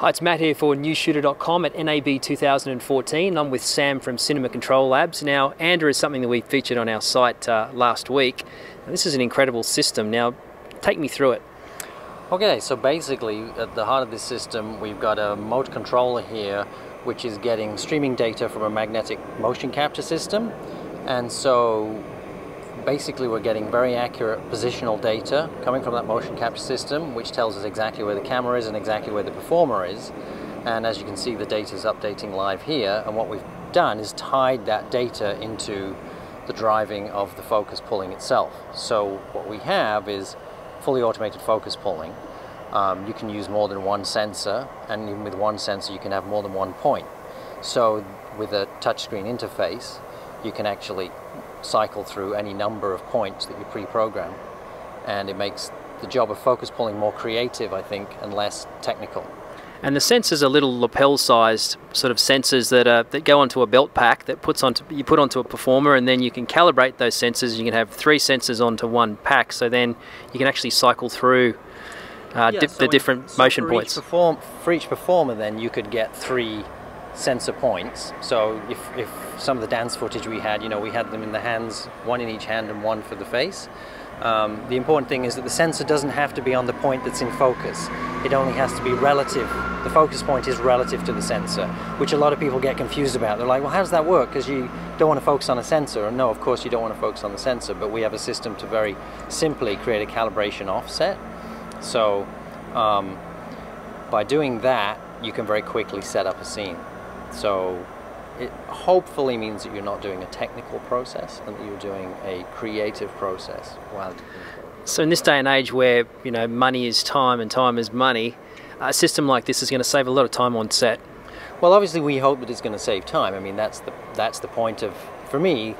Hi, it's Matt here for newsshooter.com at NAB 2014. I'm with Sam from Cinema Control Labs. Now, Andra is something that we featured on our site uh, last week. This is an incredible system. Now, take me through it. Okay, so basically at the heart of this system we've got a motor controller here which is getting streaming data from a magnetic motion capture system and so basically we're getting very accurate positional data coming from that motion capture system which tells us exactly where the camera is and exactly where the performer is. And as you can see the data is updating live here. And what we've done is tied that data into the driving of the focus pulling itself. So what we have is fully automated focus pulling. Um, you can use more than one sensor and even with one sensor you can have more than one point. So with a touchscreen interface you can actually cycle through any number of points that you pre-program and it makes the job of focus pulling more creative I think and less technical. And the sensors are little lapel-sized sort of sensors that are, that go onto a belt pack that puts onto you put onto a performer, and then you can calibrate those sensors. You can have three sensors onto one pack, so then you can actually cycle through uh, yeah, di so the different so motion for points. Each perform, for each performer, then you could get three sensor points. So if, if some of the dance footage we had, you know, we had them in the hands, one in each hand and one for the face. Um, the important thing is that the sensor doesn't have to be on the point that's in focus. It only has to be relative. The focus point is relative to the sensor, which a lot of people get confused about. They're like, well, how does that work? Because you don't want to focus on a sensor. And no, of course you don't want to focus on the sensor, but we have a system to very simply create a calibration offset. So um, by doing that, you can very quickly set up a scene. So it hopefully means that you're not doing a technical process and that you're doing a creative process while So in this day and age where you know money is time and time is money, a system like this is going to save a lot of time on set. Well, obviously we hope that it's going to save time. I mean, that's the that's the point of for me.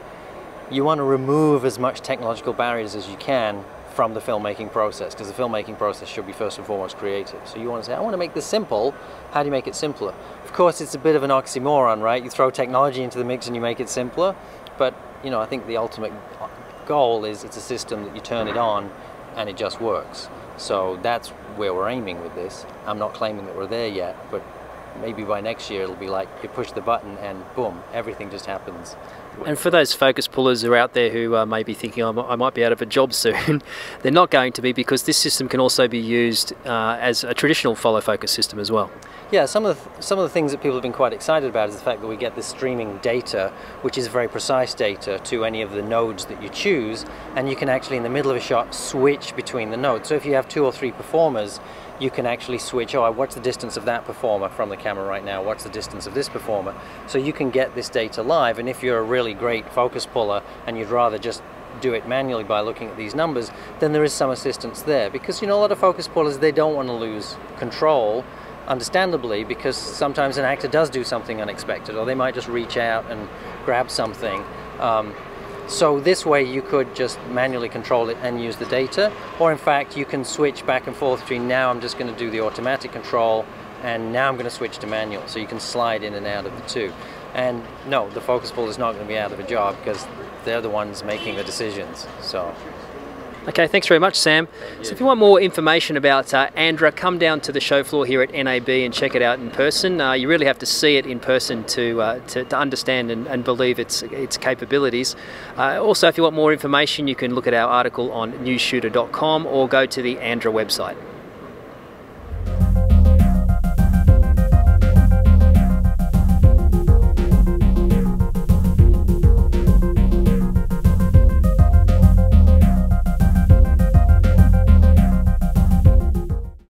You want to remove as much technological barriers as you can from the filmmaking process because the filmmaking process should be first and foremost creative. So you want to say, I want to make this simple. How do you make it simpler? Of course, it's a bit of an oxymoron, right? You throw technology into the mix and you make it simpler. But you know, I think the ultimate uh, goal is it's a system that you turn it on and it just works. So that's where we're aiming with this. I'm not claiming that we're there yet, but maybe by next year it'll be like you push the button and boom, everything just happens. And for those focus pullers who are out there who uh, may be thinking I might be out of a job soon, they're not going to be because this system can also be used uh, as a traditional follow focus system as well. Yeah, some of the, some of the things that people have been quite excited about is the fact that we get this streaming data, which is very precise data to any of the nodes that you choose, and you can actually in the middle of a shot switch between the nodes. So if you have two or three performers, you can actually switch, oh, what's the distance of that performer from the camera right now? What's the distance of this performer? So you can get this data live, and if you're a really great focus puller and you'd rather just do it manually by looking at these numbers, then there is some assistance there. Because, you know, a lot of focus pullers, they don't want to lose control understandably because sometimes an actor does do something unexpected or they might just reach out and grab something. Um, so this way you could just manually control it and use the data or in fact you can switch back and forth between now I'm just going to do the automatic control and now I'm going to switch to manual so you can slide in and out of the two. And no, the focus pull is not going to be out of a job because they're the ones making the decisions. So Okay, thanks very much, Sam. So, if you want more information about uh, Andra, come down to the show floor here at NAB and check it out in person. Uh, you really have to see it in person to uh, to, to, understand and, and, believe its its capabilities. Uh, also, if you want more information, you can look at our article on newsshooter.com or go to the Andra website.